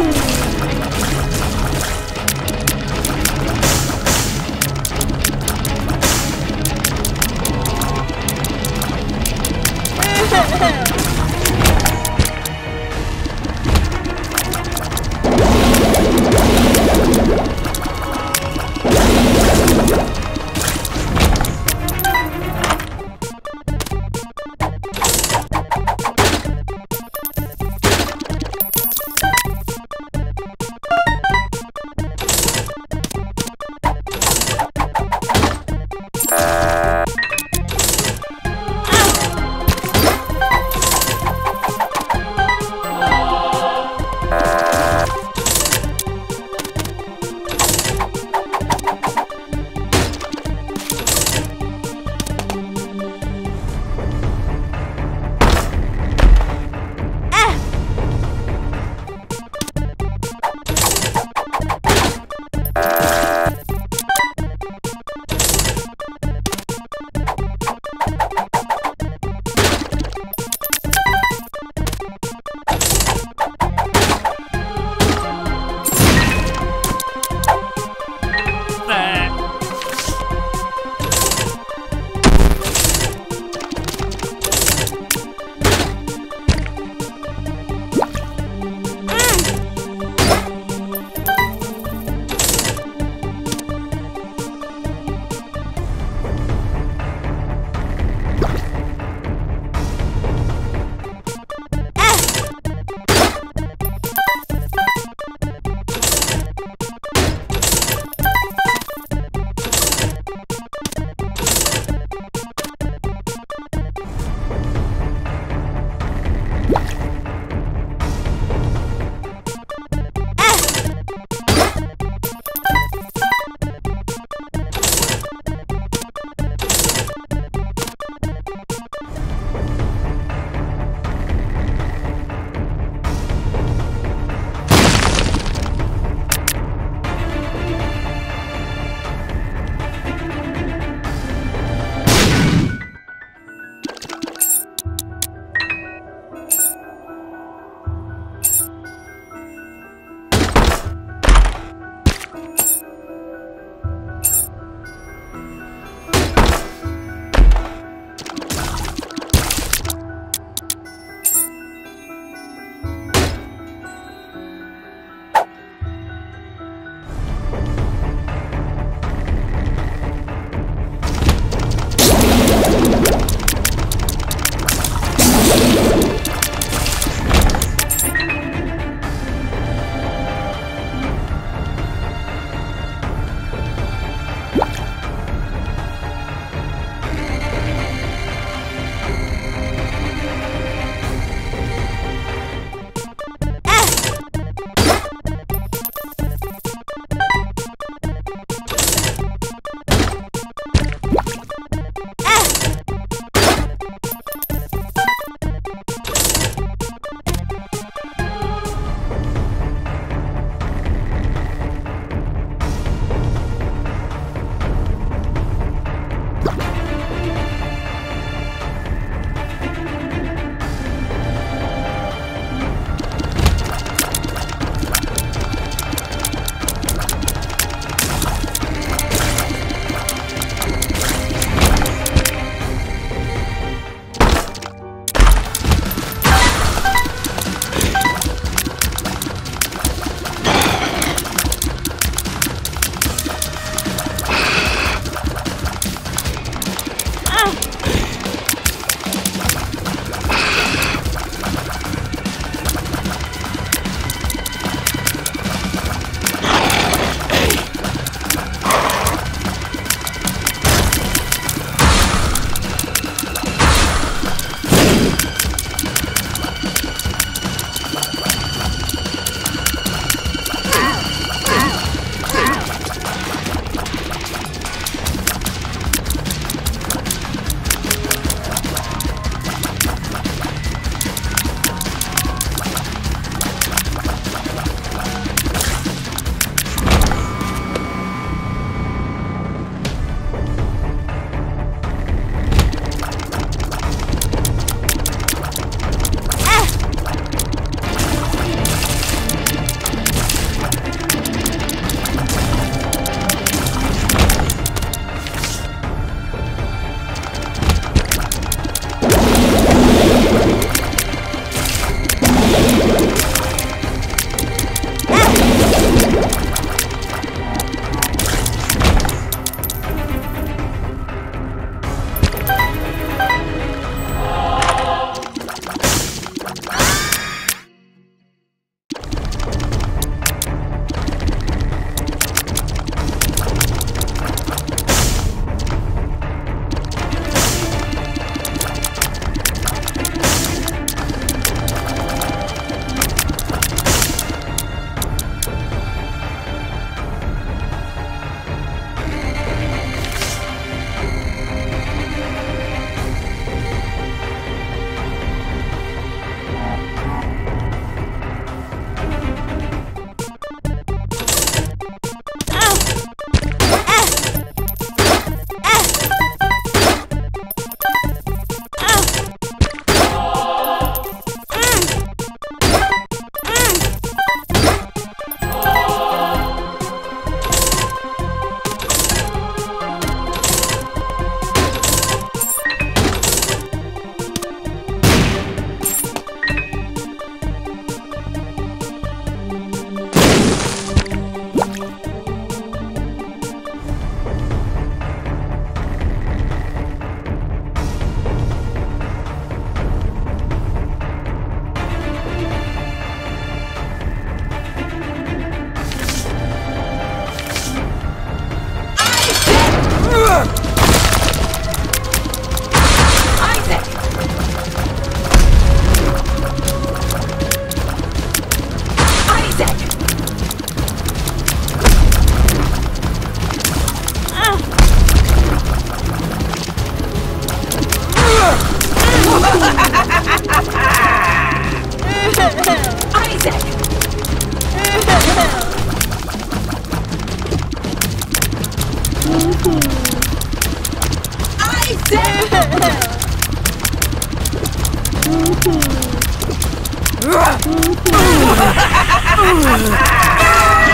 Ooh.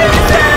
That.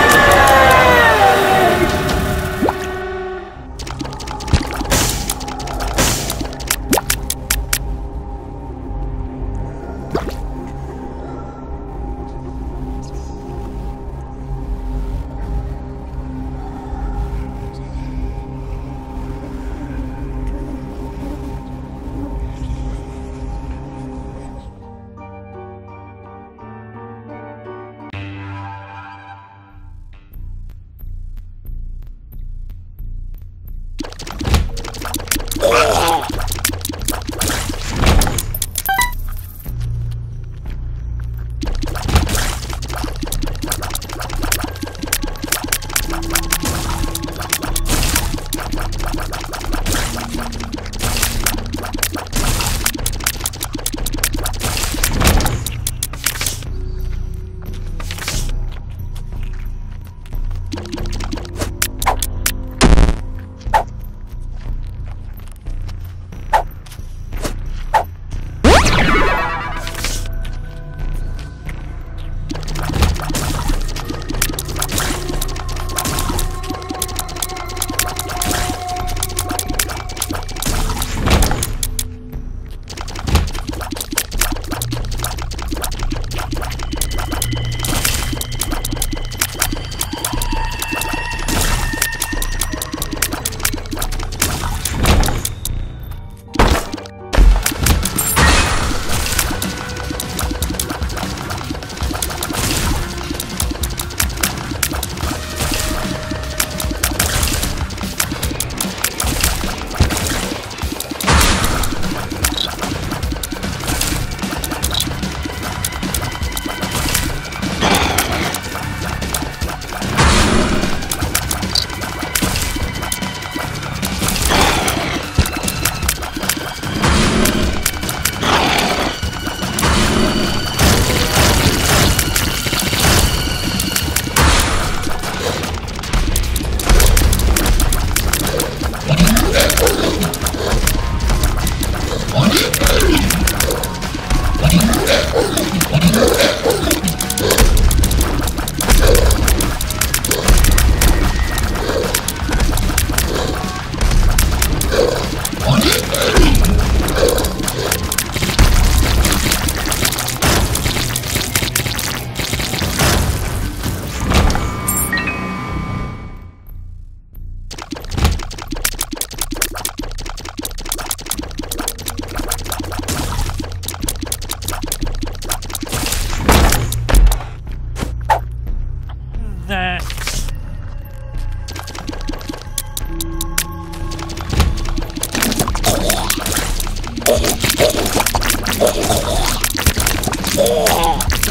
Yeah.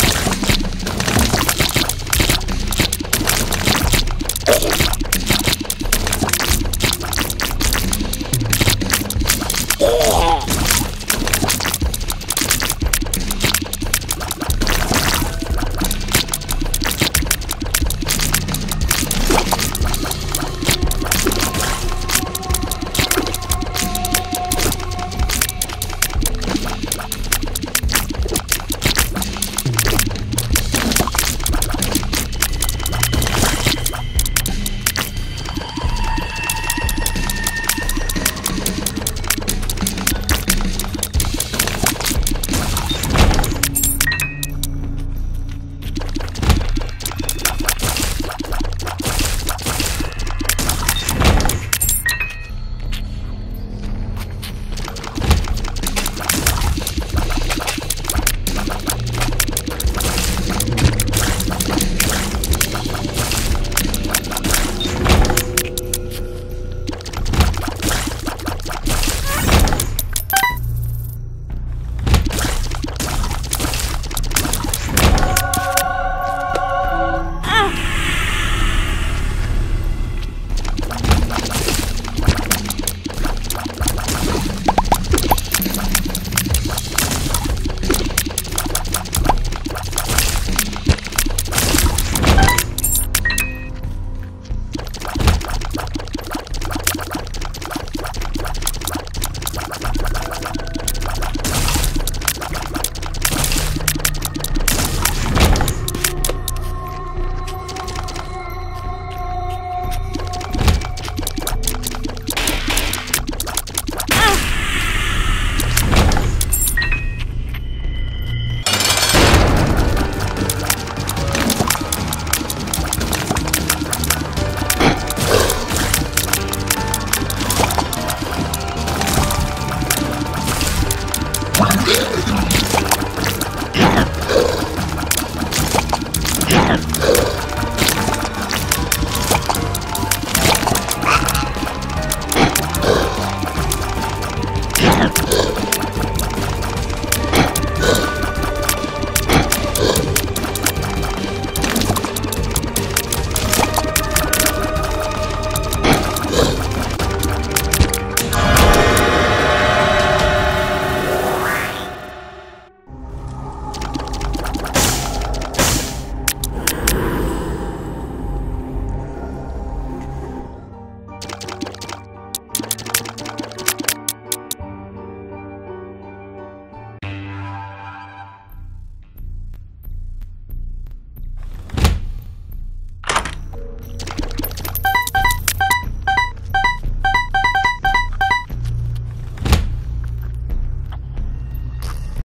mano.